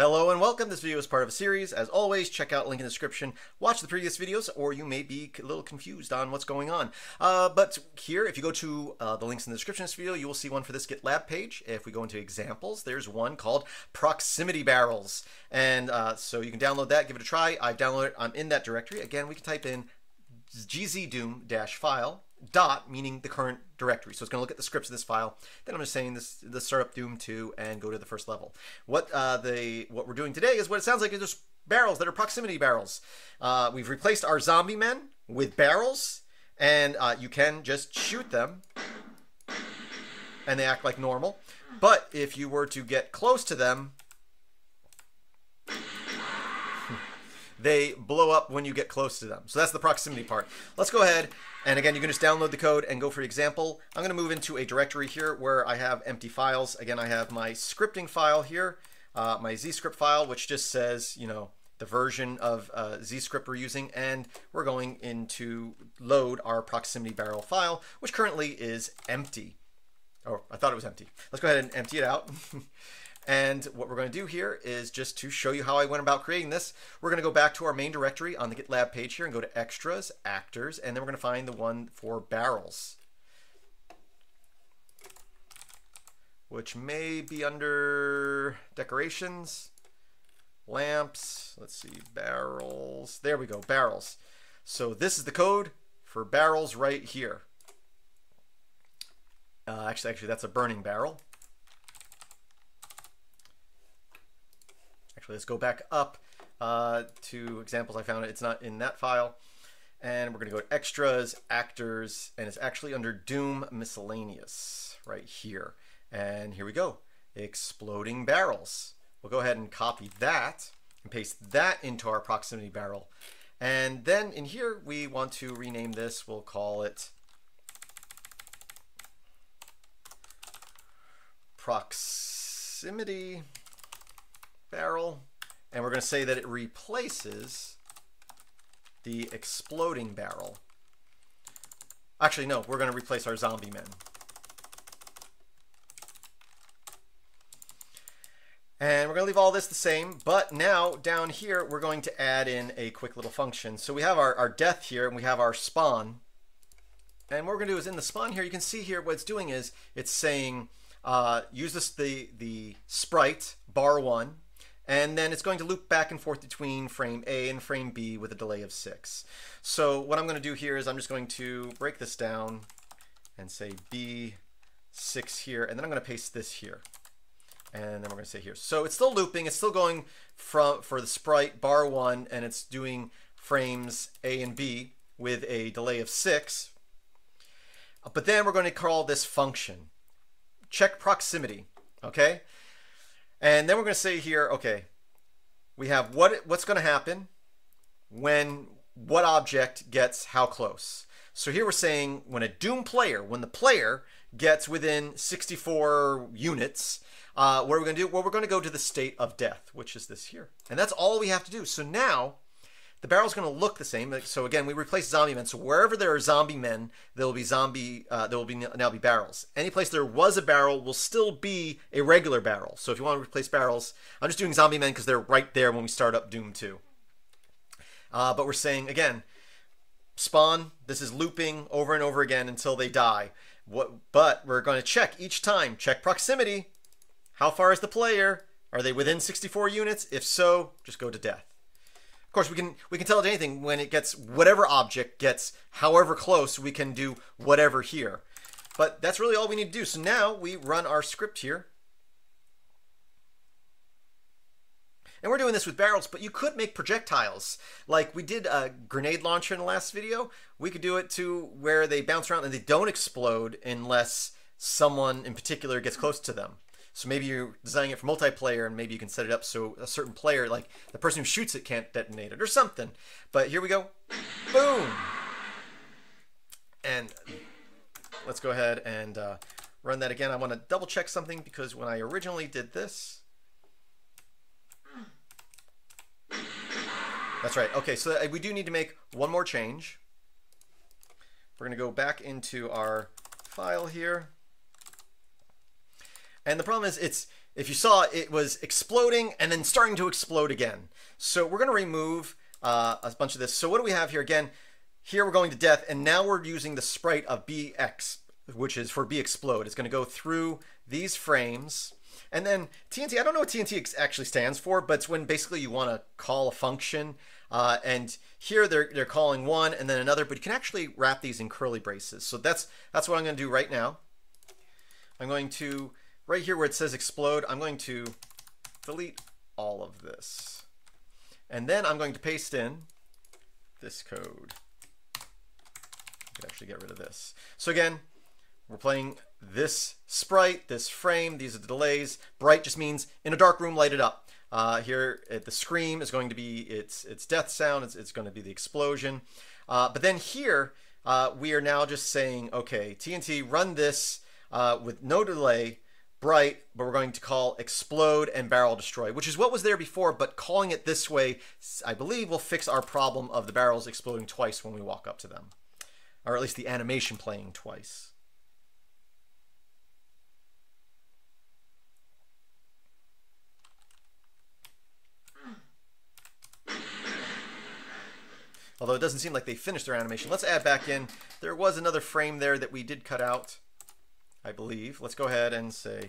Hello and welcome. This video is part of a series. As always, check out link in the description. Watch the previous videos or you may be a little confused on what's going on. Uh, but here, if you go to uh, the links in the description of this video, you will see one for this GitLab page. If we go into examples, there's one called proximity barrels. And uh, so you can download that, give it a try. I've downloaded it. I'm in that directory. Again, we can type in gzdoom-file dot meaning the current directory. So it's going to look at the scripts of this file. Then I'm just saying this the startup Doom 2 and go to the first level. What uh, the what we're doing today is what it sounds like. is just barrels that are proximity barrels. Uh, we've replaced our zombie men with barrels, and uh, you can just shoot them, and they act like normal. But if you were to get close to them, they blow up when you get close to them. So that's the proximity part. Let's go ahead, and again, you can just download the code and go for example. I'm going to move into a directory here where I have empty files. Again, I have my scripting file here, uh, my ZScript file, which just says, you know, the version of uh, ZScript we're using, and we're going into load our proximity barrel file, which currently is empty. Oh, I thought it was empty. Let's go ahead and empty it out. And what we're going to do here is just to show you how I went about creating this, we're going to go back to our main directory on the GitLab page here and go to Extras, Actors, and then we're going to find the one for barrels. Which may be under Decorations, Lamps, let's see, Barrels. There we go, Barrels. So this is the code for barrels right here. Uh, actually, actually, that's a burning barrel. Let's go back up uh, to examples I found. It. It's not in that file. And we're going to go to extras, actors, and it's actually under Doom miscellaneous right here. And here we go, exploding barrels. We'll go ahead and copy that and paste that into our proximity barrel. And then in here, we want to rename this. We'll call it proximity barrel, and we're going to say that it replaces the exploding barrel. Actually, no, we're going to replace our zombie men. And we're going to leave all this the same, but now down here, we're going to add in a quick little function. So we have our, our death here, and we have our spawn. And what we're going to do is in the spawn here, you can see here what it's doing is it's saying uh, use this the, the sprite bar one and then it's going to loop back and forth between frame A and frame B with a delay of six. So what I'm going to do here is I'm just going to break this down and say B6 here, and then I'm going to paste this here. And then we're going to say here. So it's still looping, it's still going from for the sprite bar one, and it's doing frames A and B with a delay of six. But then we're going to call this function, check proximity, okay? And then we're going to say here, okay, we have what what's going to happen when what object gets how close. So here we're saying when a Doom player, when the player gets within 64 units, uh, what are we going to do? Well, we're going to go to the state of death, which is this here. And that's all we have to do. So now the barrel's going to look the same. So again, we replace zombie men. So wherever there are zombie men, there will be zombie. Uh, there will be now be barrels. Any place there was a barrel will still be a regular barrel. So if you want to replace barrels, I'm just doing zombie men because they're right there when we start up Doom 2. Uh, but we're saying again, spawn. This is looping over and over again until they die. What? But we're going to check each time. Check proximity. How far is the player? Are they within 64 units? If so, just go to death. Of course, we can we can tell it anything when it gets whatever object gets however close, we can do whatever here. But that's really all we need to do. So now we run our script here. And we're doing this with barrels, but you could make projectiles. Like we did a grenade launcher in the last video. We could do it to where they bounce around and they don't explode unless someone in particular gets close to them. So maybe you're designing it for multiplayer and maybe you can set it up so a certain player, like the person who shoots it can't detonate it or something. But here we go. Boom! And let's go ahead and uh, run that again. I want to double check something because when I originally did this, that's right. Okay, so we do need to make one more change. We're going to go back into our file here. And the problem is it's if you saw, it was exploding and then starting to explode again. So we're going to remove uh, a bunch of this. So what do we have here? Again, here we're going to death, and now we're using the sprite of BX, which is for B explode. It's going to go through these frames. And then TNT, I don't know what TNT actually stands for, but it's when basically you want to call a function. Uh, and here they're, they're calling one and then another, but you can actually wrap these in curly braces. So that's, that's what I'm going to do right now. I'm going to, right here where it says explode, I'm going to delete all of this. And then I'm going to paste in this code. I could actually get rid of this. So again, we're playing this sprite, this frame, these are the delays. Bright just means in a dark room, light it up. Uh, here, the scream is going to be its its death sound. It's, it's going to be the explosion. Uh, but then here, uh, we are now just saying, okay, TNT, run this uh, with no delay, bright, but we're going to call explode and barrel destroy, which is what was there before, but calling it this way, I believe, will fix our problem of the barrels exploding twice when we walk up to them, or at least the animation playing twice. Although it doesn't seem like they finished their animation. Let's add back in. There was another frame there that we did cut out, I believe. Let's go ahead and say,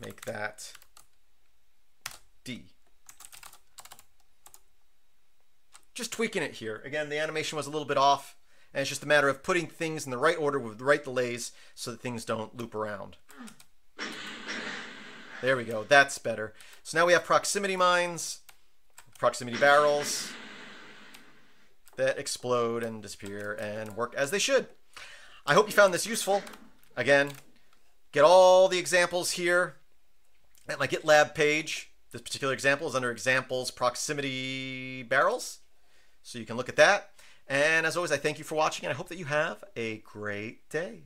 make that D. Just tweaking it here. Again, the animation was a little bit off, and it's just a matter of putting things in the right order with the right delays so that things don't loop around. There we go. That's better. So now we have proximity mines, proximity barrels, that explode and disappear and work as they should. I hope you found this useful. Again, get all the examples here at my GitLab page. This particular example is under examples proximity barrels. So you can look at that. And as always, I thank you for watching and I hope that you have a great day.